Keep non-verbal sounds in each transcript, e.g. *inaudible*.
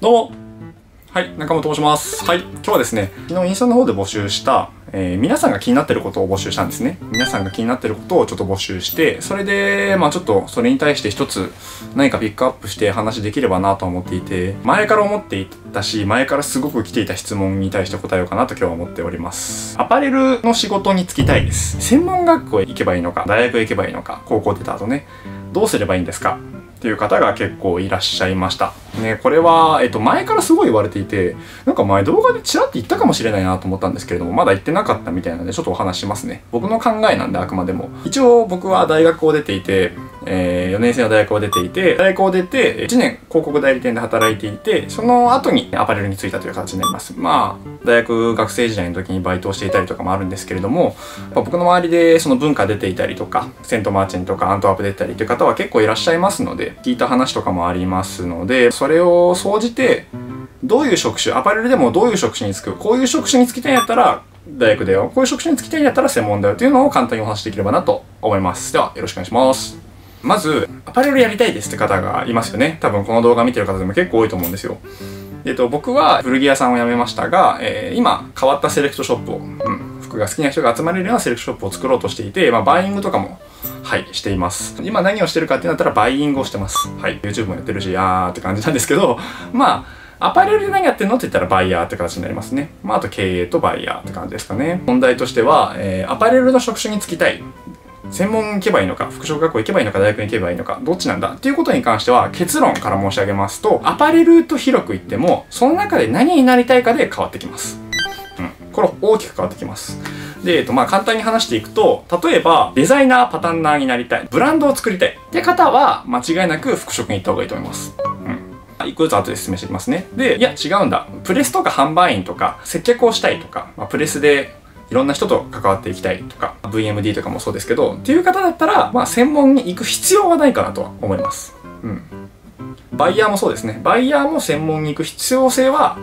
どうもはい、中本と申します。はい、今日はですね、昨日インスタの方で募集した、えー皆さんが気になってることを募集したんですね。皆さんが気になってることをちょっと募集して、それで、まあちょっとそれに対して一つ何かピックアップして話できればなと思っていて、前から思っていたし、前からすごく来ていた質問に対して答えようかなと今日は思っております。アパレルの仕事に就きたいです。専門学校へ行けばいいのか、大学へ行けばいいのか、高校出た後ね、どうすればいいんですかっていう方が結構いらっしゃいました。ね、これは、えっと、前からすごい言われていて、なんか前動画でチラッと言ったかもしれないなと思ったんですけれども、まだ言ってなかったみたいなので、ちょっとお話しますね。僕の考えなんで、あくまでも。一応僕は大学を出ていて、え4年生の大学を出ていて、大学を出て、1年広告代理店で働いていて、その後にアパレルに就いたという形になります。まあ、大学学生時代の時にバイトをしていたりとかもあるんですけれども、まあ僕の周りでその文化出ていたりとか、セントマーチンとかアントワープ出てたりという方は結構いらっしゃいますので、聞いた話とかもありますので、それを総じて、どういう職種、アパレルでもどういう職種に就く、こういう職種に就きたいんやったら大学だよ、こういう職種に就きたいんやったら専門だよというのを簡単にお話しできればなと思います。では、よろしくお願いします。まず、アパレルやりたいですって方がいますよね。多分この動画見てる方でも結構多いと思うんですよ。えっと、僕は古着屋さんを辞めましたが、えー今変わったセレクトショップを、うん、服が好きな人が集まれるようなセレクトショップを作ろうとしていて、まあ、バイイングとかも、はい、しています。今何をしてるかってなったらバイイングをしてます。はい、YouTube もやってるし、あーって感じなんですけど、*laughs* まあ、アパレルで何やってんのって言ったらバイヤーって形になりますね。まあ、あと経営とバイヤーって感じですかね。問題としては、えーアパレルの職種に就きたい。専門行けばいいのか、服飾学校行けばいいのか、大学に行けばいいのか、どっちなんだ？っていうことに関しては結論から申し上げますと、アパレルと広く言っても、その中で何になりたいかで変わってきます。これ大きく変わってきます。で、えっと、まあ、簡単に話していくと、例えば、デザイナー、パタンナーになりたい、ブランドを作りたいって方は、間違いなく服飾に行った方がいいと思います。うん。一個ずつ後で説明していきますね。で、いや、違うんだ。プレスとか販売員とか、接客をしたいとか、まあ、プレスでいろんな人と関わっていきたいとか、VMD とかもそうですけど、っていう方だったら、まあ、専門に行く必要はないかなとは思います。うん。バイヤーもそうですね。バイヤーも専門に行く必要性は、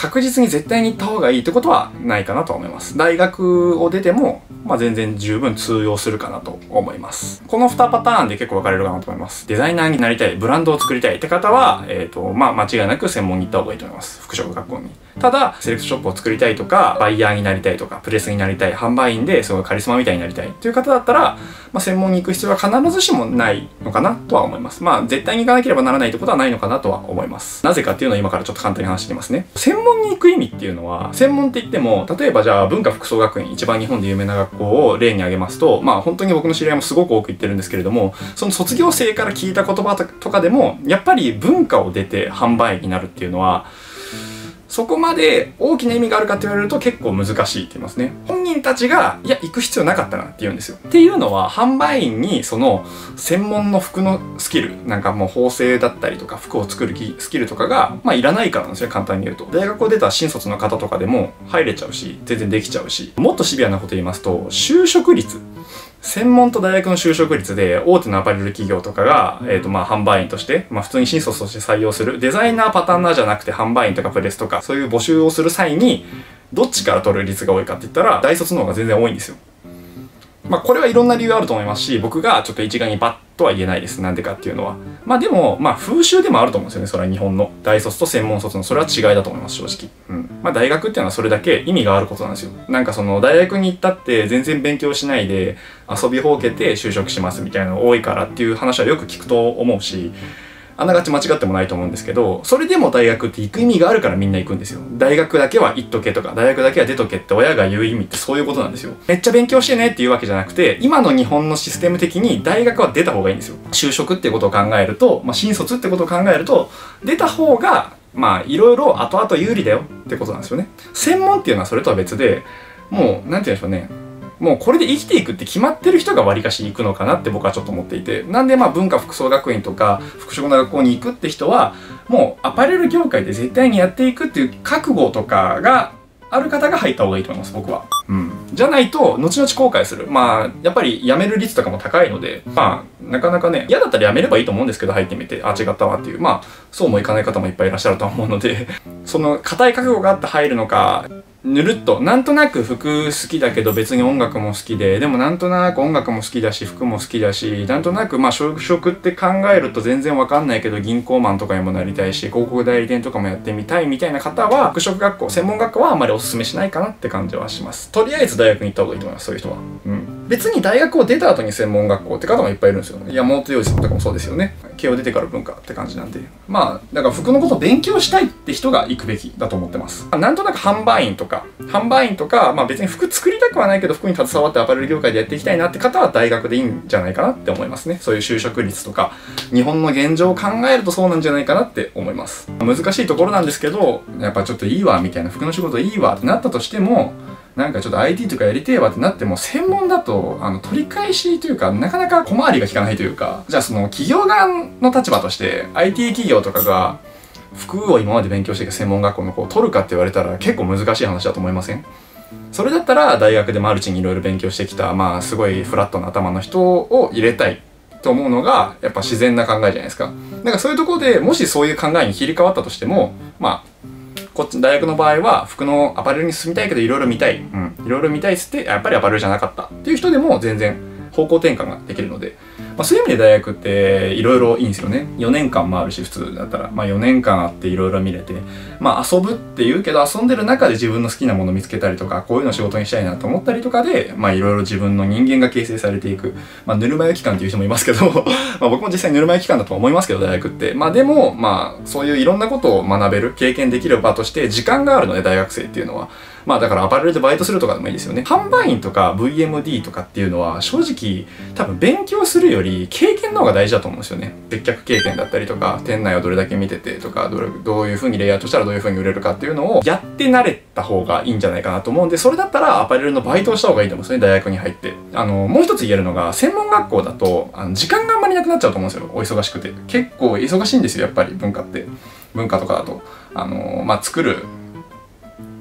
確実に絶対に行った方がいいってことはないかなと思います。大学を出ても、まあ、全然十分通用するかなと思います。この2パターンで結構分かれるかなと思います。デザイナーになりたい、ブランドを作りたいって方は、えっ、と、まあ、間違いなく専門に行った方がいいと思います。服飾学校に。ただ、セレクトショップを作りたいとか、バイヤーになりたいとか、プレスになりたい、販売員ですごいカリスマみたいになりたいっていう方だったら、まあ、専門に行く必要は必ずしもないのかなとは思います。まあ、絶対に行かなければならないってことはないのかなとは思います。なぜかっていうのを今からちょっと簡単に話してみますね。専門に行く意味っていうのは、専門って言っても、例えばじゃあ文化服装学院、一番日本で有名な学校を例に挙げますと、まあ本当に僕の知り合いもすごく多く言ってるんですけれども、その卒業生から聞いた言葉とかでも、やっぱり文化を出て販売になるっていうのは、そこまで大きな意味があるかって言われると結構難しいって言いますね。本人たちが、いや、行く必要なかったなって言うんですよ。っていうのは、販売員にその専門の服のスキル、なんかもう縫製だったりとか、服を作るスキルとかが、まあいらないからなんですよ、簡単に言うと。大学を出た新卒の方とかでも入れちゃうし、全然できちゃうし、もっとシビアなこと言いますと、就職率。専門と大学の就職率で大手のアパレル企業とかが、えっ、とまあ販売員として、まあ普通に新卒として採用するデザイナーパターンナーじゃなくて販売員とかプレスとかそういう募集をする際にどっちから取る率が多いかって言ったら大卒の方が全然多いんですよ。まあこれはいろんな理由あると思いますし僕がちょっと一概にバッとは言えないです。なんでかっていうのは。まあでもまあ風習でもあると思うんですよね。それは日本の。大卒と専門卒のそれは違いだと思います正直。うん。まあ大学っていうのはそれだけ意味があることなんですよ。なんかその大学に行ったって全然勉強しないで遊びほうけて就職しますみたいなの多いからっていう話はよく聞くと思うしあながち間違ってもないと思うんですけど、それでも大学って行く意味があるからみんな行くんですよ。大学だけは行っとけとか、大学だけは出とけって親が言う意味ってそういうことなんですよ。めっちゃ勉強してねっていうわけじゃなくて、今の日本のシステム的に大学は出た方がいいんですよ。就職ってことを考えると、まあ、新卒ってことを考えると、出た方が、まあ、いろいろ後々有利だよってことなんですよね。専門っていうのはそれとは別で、もう、なんて言うんでしょうね。もうこれで生きていくって決まってる人が割かし行くのかなって僕はちょっと思っていて。なんでまあ文化服装学院とか服飾の学校に行くって人は、もうアパレル業界で絶対にやっていくっていう覚悟とかがある方が入った方がいいと思います、僕は。うん。じゃないと、後々後悔する。まあ、やっぱり辞める率とかも高いので、まあ、なかなかね、嫌だったら辞めればいいと思うんですけど、入ってみて、あ、違ったわっていう。まあ、そうもいかない方もいっぱいいらっしゃるとは思うので、その、固い覚悟があって入るのか、ぬるっと。なんとなく服好きだけど別に音楽も好きで。でもなんとなく音楽も好きだし服も好きだしなんとなくまあ就職って考えると全然わかんないけど銀行マンとかにもなりたいし広告代理店とかもやってみたいみたいな方は服飾学校専門学校はあまりおすすめしないかなって感じはします。とりあえず大学に行った方がいいと思いますそういう人は。うん。別に大学を出た後に専門学校って方もいっぱいいるんですよ山本洋二さんとかもそうですよね。慶応出てから文化って感じなんで。まあだから服のことを勉強したいって人が行くべきだと思ってます。なんとなく販売員とか。販売員とか、まあ別に服作りたくはないけど服に携わってアパレル業界でやっていきたいなって方は大学でいいんじゃないかなって思いますね。そういう就職率とか、日本の現状を考えるとそうなんじゃないかなって思います。難しいところなんですけど、やっぱちょっといいわみたいな。服の仕事いいわってなったとしても、なんかちょっと IT とかやりてえわってなっても、専門だと、あの、取り返しというか、なかなか小回りが効かないというか、じゃあその企業側の立場として、IT 企業とかが、服を今まで勉強してきた専門学校の子を取るかって言われたら結構難しい話だと思いません？それだったら大学でマルチにいろいろ勉強してきたまあすごいフラットな頭の人を入れたいと思うのがやっぱ自然な考えじゃないですか。だかそういうところでもしそういう考えに切り替わったとしてもまあこっち大学の場合は服のアパレルに進みたいけどいろいろ見たい、うん、いろいろ見たいっつってやっぱりアパレルじゃなかったっていう人でも全然方向転換ができるのでまあ、そういう意味で大学っていろいろいいんですよね。4年間もあるし普通だったら、まあ、4年間あっていろいろ見れて。まあ遊ぶって言うけど遊んでる中で自分の好きなもの見つけたりとかこういうの仕事にしたいなと思ったりとかでまあいろいろ自分の人間が形成されていく。まあぬるま湯期間っていう人もいますけど *laughs* まあ僕も実際ぬるま湯期間だと思いますけど大学って。まあでもまあそういういろんなことを学べる経験できる場として時間があるので大学生っていうのは。まあだからアパレルでバイトするとかでもいいですよね。販売員とか VMD とかっていうのは正直多分勉強するより経験の方が大事だと思うんですよね。接客経験だったりとか、店内をどれだけ見ててとか、どれどういう風にレイアウトしたらどういう風に売れるかっていうのをやって慣れた方がいいんじゃないかなと思うんで、それだったらアパレルのバイトをした方がいいと思うんですよね、大学に入って。あの、もう一つ言えるのが、専門学校だと、あの時間があんまりなくなっちゃうと思うんですよ。お忙しくて。結構忙しいんですよ、やっぱり文化って。文化とかだと。あの、まあ、作る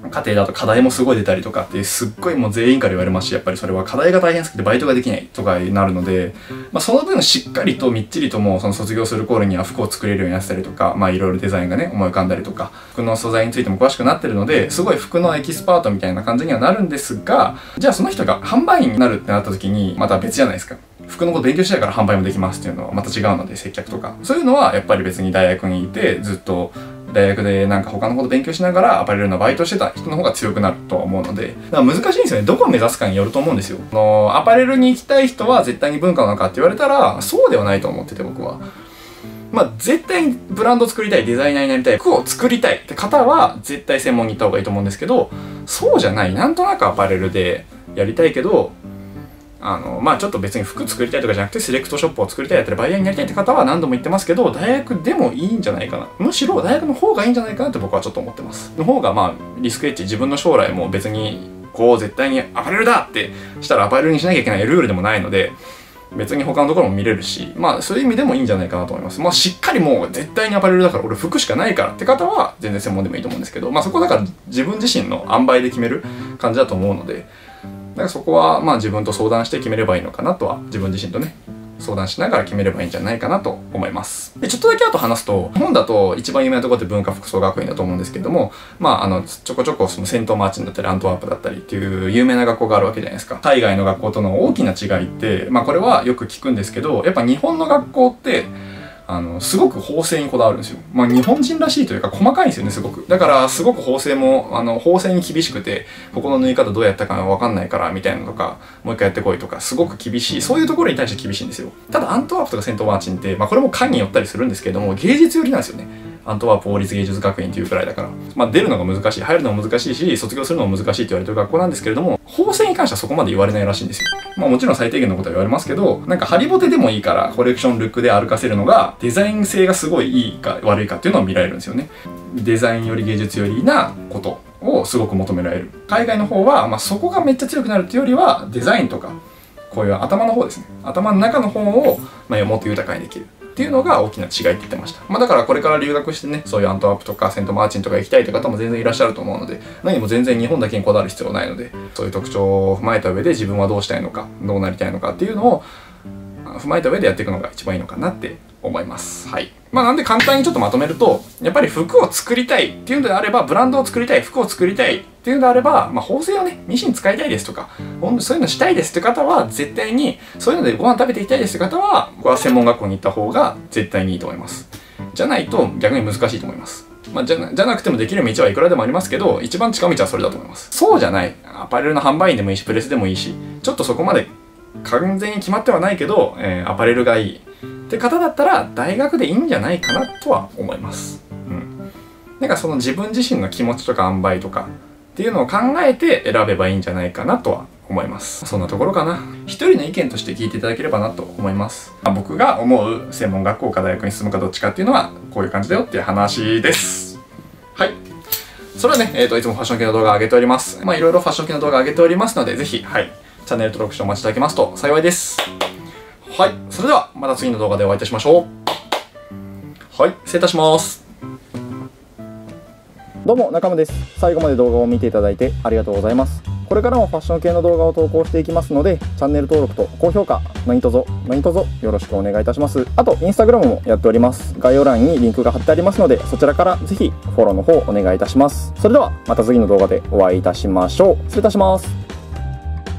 家庭だと課題もすごい出たりとかってすっごいもう全員から言われますしやっぱりそれは課題が大変すぎてバイトができないとかになるので、まあ、その分しっかりとみっちりともうその卒業する頃には服を作れるようになってたりとかまあいろいろデザインがね思い浮かんだりとか服の素材についても詳しくなってるのですごい服のエキスパートみたいな感じにはなるんですがじゃあその人が販売員になるってなった時にまた別じゃないですか。服のこと勉強したいから販売もできますっていうのはまた違うので接客とかそういうのはやっぱり別に大学にいてずっと大学でなんか他のこと勉強しながらアパレルのバイトしてた人の方が強くなるとは思うので、だから難しいんですよね。どこを目指すかによると思うんですよ。あのアパレルに行きたい人は絶対に文化なのかって言われたら、そうではないと思ってて僕は。まあ、絶対にブランド作りたい、デザイナーになりたい、服を作りたいって方は絶対専門に行った方がいいと思うんですけど、そうじゃない、なんとなくアパレルでやりたいけど、あのまあちょっと別に服作りたいとかじゃなくてセレクトショップを作りたいやったらバイヤーになりたいって方は何度も言ってますけど大学でもいいんじゃないかな。むしろ大学の方がいいんじゃないかなって僕はちょっと思ってます。の方がまあリスクエッジ自分の将来も別にこう絶対にアパレルだってしたらアパレルにしなきゃいけないルールでもないので別に他のところも見れるしまあそういう意味でもいいんじゃないかなと思います。まあしっかりもう絶対にアパレルだから俺服しかないからって方は全然専門でもいいと思うんですけどまあそこだから自分自身の塩梅で決める感じだと思うのでだからそこはまあ自分と相談して決めればいいのかなとは自分自身とね相談しながら決めればいいんじゃないかなと思います。で、ちょっとだけあと話すと、日本だと一番有名なところって文化服装学院だと思うんですけども、まあ、あの、ちょこちょこそのセントマーチンだったりアントワープだったりっていう有名な学校があるわけじゃないですか。海外の学校との大きな違いって、まあこれはよく聞くんですけど、やっぱ日本の学校って、あの、すごく縫製にこだわるんですよ。まあ、日本人らしいというか、細かいんですよね、すごく。だから、すごく縫製も、あの、縫製に厳しくて、ここの縫い方どうやったかわかんないから、みたいなのとか、もう一回やってこいとか、すごく厳しい。そういうところに対して厳しいんですよ。ただ、アントワープとかセントマーチンって、まあ、これも館に寄ったりするんですけれども、芸術寄りなんですよね。アントワープ法律芸術学院っていうくらいだから。まあ、出るのが難しい、入るのも難しいし、卒業するのも難しいって言われてる学校なんですけれども、法制に関してはそこまで言われないらしいんですよ。まあもちろん最低限のことは言われますけど、なんかハリボテでもいいからコレクションルックで歩かせるのがデザイン性がすごいいいか悪いかっていうのを見られるんですよね。デザインより芸術よりなことをすごく求められる。海外の方は、まあそこがめっちゃ強くなるっていうよりはデザインとか、こういう頭の方ですね。頭の中の方を、まあ、もっと豊かにできる。っていうのが大きな違いって言ってました。まあだからこれから留学してね、そういうアントワープとかセントマーチンとか行きたいという方も全然いらっしゃると思うので、何も全然日本だけにこだわる必要はないので、そういう特徴を踏まえた上で自分はどうしたいのか、どうなりたいのかっていうのを踏まえた上でやっていくのが一番いいのかなって思います。はい。まあなんで簡単にちょっとまとめると、やっぱり服を作りたいっていうのであれば、ブランドを作りたい、服を作りたいっていうのであれば、まあ、縫製をね、ミシン使いたいですとか、そういうのしたいですって方は、絶対に、そういうのでご飯食べていきたいですって方は、僕は専門学校に行った方が絶対にいいと思います。じゃないと逆に難しいと思います。まあ、じゃじゃなくてもできる道はいくらでもありますけど、一番近道はそれだと思います。そうじゃない。アパレルの販売員でもいいし、プレスでもいいし、ちょっとそこまで完全に決まってはないけど、えー、アパレルがいい。って方だったら、大学でいいんじゃないかなとは思います。うん。なんかその自分自身の気持ちとか塩梅とかっていうのを考えて選べばいいんじゃないかなとは思います。そんなところかな。一人の意見として聞いていただければなと思います。僕が思う専門学校か大学に進むかどっちかっていうのはこういう感じだよっていう話です。はい。それはね、えっ、ー、と、いつもファッション系の動画上げております。まあ、いろいろファッション系の動画上げておりますので、ぜひ、はい、チャンネル登録してお待ちいただけますと幸いです。はい。それでは、また次の動画でお会いいたしましょう。はい。失礼いたします。どうも、中間です。最後まで動画を見ていただいてありがとうございます。これからもファッション系の動画を投稿していきますので、チャンネル登録と高評価、何卒、何卒よろしくお願いいたします。あと、インスタグラムもやっております。概要欄にリンクが貼ってありますので、そちらからぜひフォローの方お願いいたします。それでは、また次の動画でお会いいたしましょう。失礼いたします。